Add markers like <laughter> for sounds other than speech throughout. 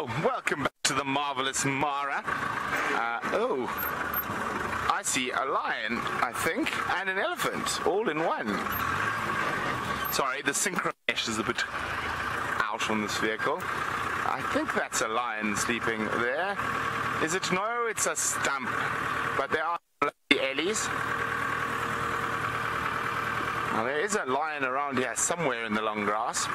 <laughs> Welcome back to the marvelous Mara. Uh, oh, I see a lion, I think, and an elephant, all in one. Sorry, the synchro mesh is a bit out on this vehicle. I think that's a lion sleeping there. Is it? No, it's a stump. But there are ellies. Now, there is a lion around here somewhere in the long grass.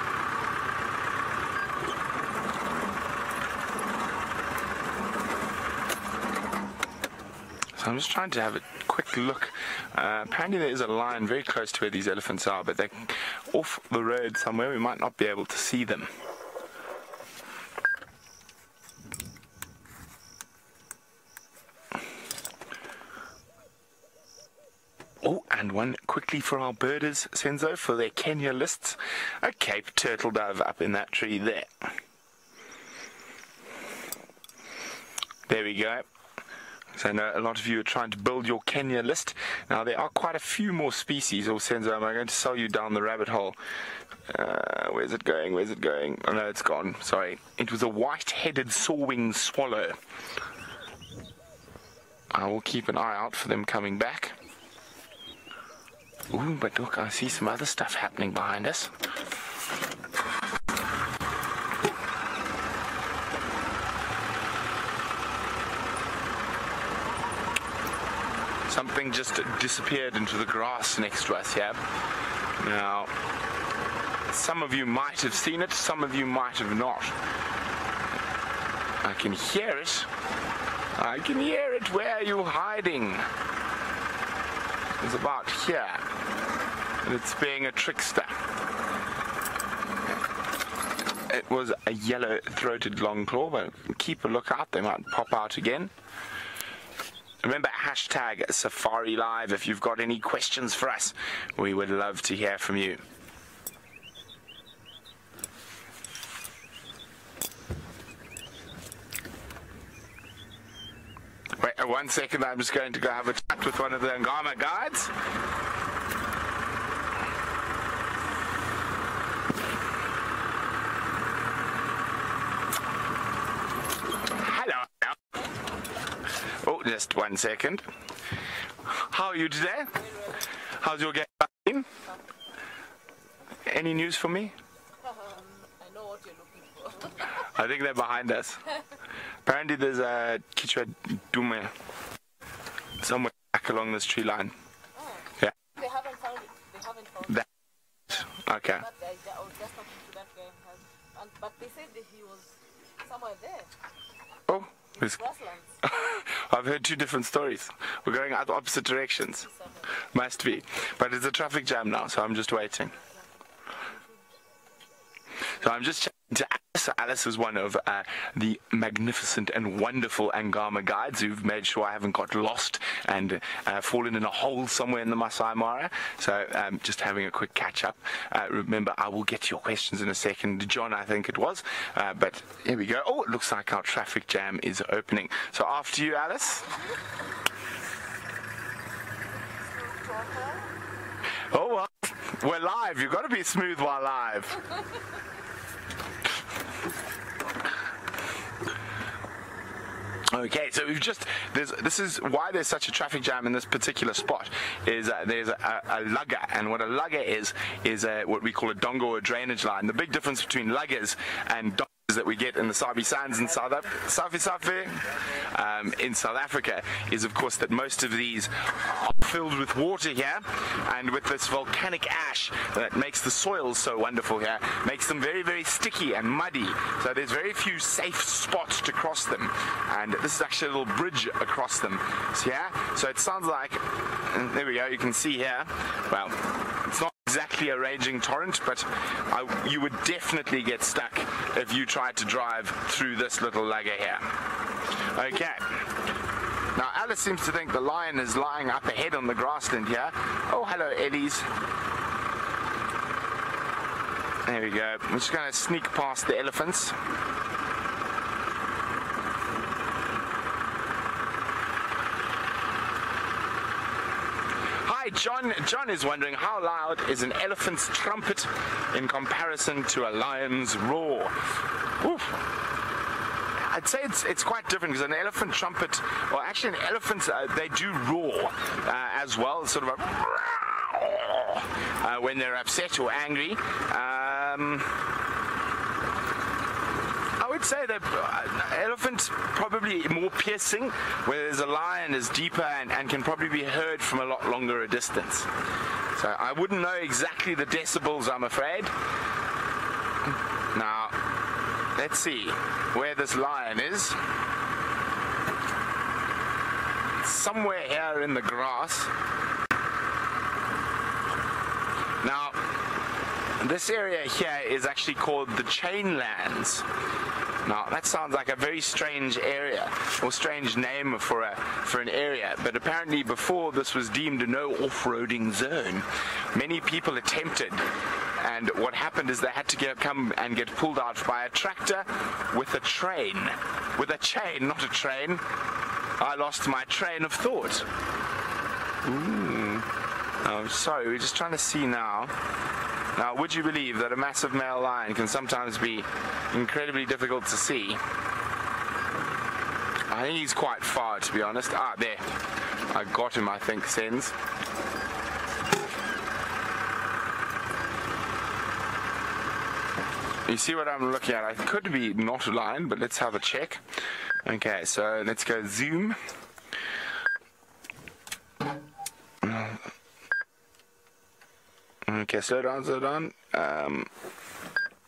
So I'm just trying to have a quick look. Uh, apparently there is a lion very close to where these elephants are, but they're off the road somewhere. We might not be able to see them. Oh, and one quickly for our birders, Senzo, for their Kenya lists. A Cape turtle dove up in that tree there. There we go. So I know a lot of you are trying to build your Kenya list. Now there are quite a few more species, or Senzo, am I going to sell you down the rabbit hole? Uh, where's it going? Where's it going? Oh no, it's gone. Sorry. It was a white-headed saw-winged swallow. I will keep an eye out for them coming back. Ooh, but look, I see some other stuff happening behind us. Something just disappeared into the grass next to us here. Now, some of you might have seen it, some of you might have not. I can hear it. I can hear it. Where are you hiding? It's about here. And it's being a trickster. It was a yellow-throated longclaw, but keep a lookout. They might pop out again. Remember, hashtag Safari Live if you've got any questions for us. We would love to hear from you. Wait one second, I'm just going to go have a chat with one of the Angama guides. Just one second. How are you today? How's your game been? Any news for me? Um, I know what you're looking for. <laughs> I think they're behind us. Apparently there's a Kichwa Dume somewhere back along this tree line. Oh, Yeah. they haven't found it. They haven't found That. Okay. But I, I just to that guy. And, but they said that he was somewhere there. Oh, Grasslands. <laughs> I've heard two different stories. We're going out opposite directions. Must be. But it's a traffic jam now, so I'm just waiting. So I'm just to Alice. Alice is one of uh, the magnificent and wonderful Angama guides who've made sure I haven't got lost and uh, fallen in a hole somewhere in the Masai Mara. So um, just having a quick catch up. Uh, remember, I will get to your questions in a second. John, I think it was. Uh, but here we go. Oh, it looks like our traffic jam is opening. So after you, Alice. Oh, well, we're live. You've got to be smooth while live. <laughs> Okay, so we've just this is why there's such a traffic jam in this particular spot is uh, there's a, a lugga and what a lugga is is uh, what we call a donga or drainage line. The big difference between luggas and that we get in the Sabi Sands in South Af- Safi Safi um, in South Africa is of course that most of these are filled with water here and with this volcanic ash that makes the soil so wonderful here makes them very very sticky and muddy. So there's very few safe spots to cross them. And this is actually a little bridge across them. So yeah so it sounds like there we go you can see here. Well exactly a raging torrent, but I, you would definitely get stuck if you tried to drive through this little lugga here. Okay. Now Alice seems to think the lion is lying up ahead on the grassland here. Oh, hello, Ellies. There we go. I'm just going to sneak past the elephants. Hi, John. John is wondering how loud is an elephant's trumpet in comparison to a lion's roar? Oof. I'd say it's it's quite different because an elephant trumpet, or actually an elephant, uh, they do roar uh, as well, sort of a uh, when they're upset or angry. Um, say that uh, elephants probably more piercing, whereas a lion is deeper and, and can probably be heard from a lot longer a distance. So I wouldn't know exactly the decibels, I'm afraid. Now, let's see where this lion is. Somewhere here in the grass. Now, this area here is actually called the Chainlands. Now that sounds like a very strange area or strange name for a for an area, but apparently before this was deemed a no off-roading zone, many people attempted, and what happened is they had to get, come and get pulled out by a tractor with a train, with a chain, not a train. I lost my train of thought. Ooh. Oh, sorry, we're just trying to see now. Now, would you believe that a massive male lion can sometimes be incredibly difficult to see? I think he's quite far, to be honest. Ah, there. I got him, I think, Sens. You see what I'm looking at? I could be not a lion, but let's have a check. Okay, so let's go zoom. Okay, slow down, slow down. Um,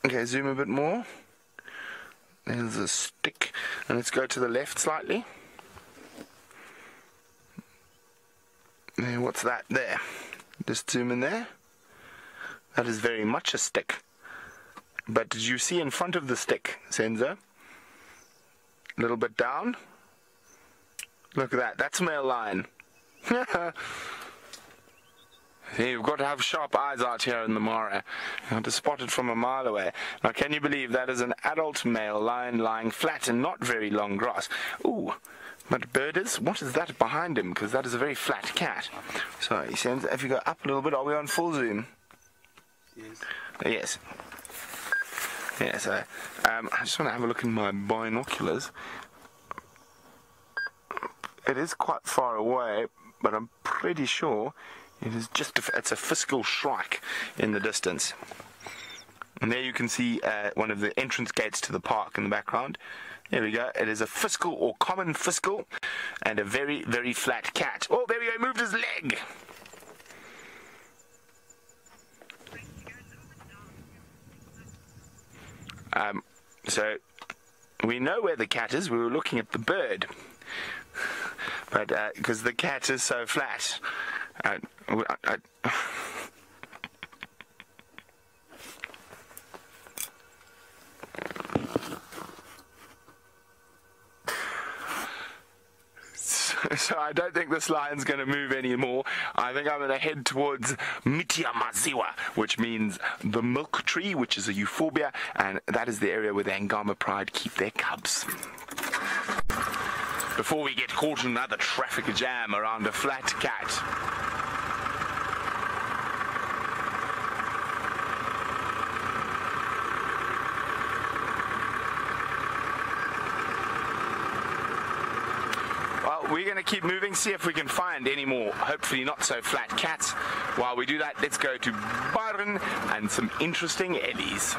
okay, zoom a bit more. There's a stick. And let's go to the left slightly. There, what's that there? Just zoom in there. That is very much a stick. But did you see in front of the stick, Senzo? A little bit down. Look at that. That's male lion. <laughs> You've got to have sharp eyes out here in the Mara. You have to spot it from a mile away. Now, can you believe that is an adult male lion lying flat in not very long grass? Ooh, but birders, what is that behind him? Because that is a very flat cat. So, he sends, if you go up a little bit, are we on full zoom? Yes. Yes. Yeah, so um, I just want to have a look in my binoculars. It is quite far away, but I'm pretty sure it is just a, it's a fiscal shrike in the distance. And there you can see uh, one of the entrance gates to the park in the background. There we go. It is a fiscal or common fiscal and a very, very flat cat. Oh, there we go. He moved his leg. Um, so we know where the cat is. We were looking at the bird, <laughs> but because uh, the cat is so flat, I, I, I <sighs> so I don't think this lion's going to move anymore. I think I'm going to head towards Mitiamaziwa, which means the milk tree, which is a euphorbia, and that is the area where the Angama Pride keep their cubs. Before we get caught in another traffic jam around a flat cat. We're going to keep moving, see if we can find any more, hopefully not so flat cats. While we do that, let's go to Byron and some interesting eddies.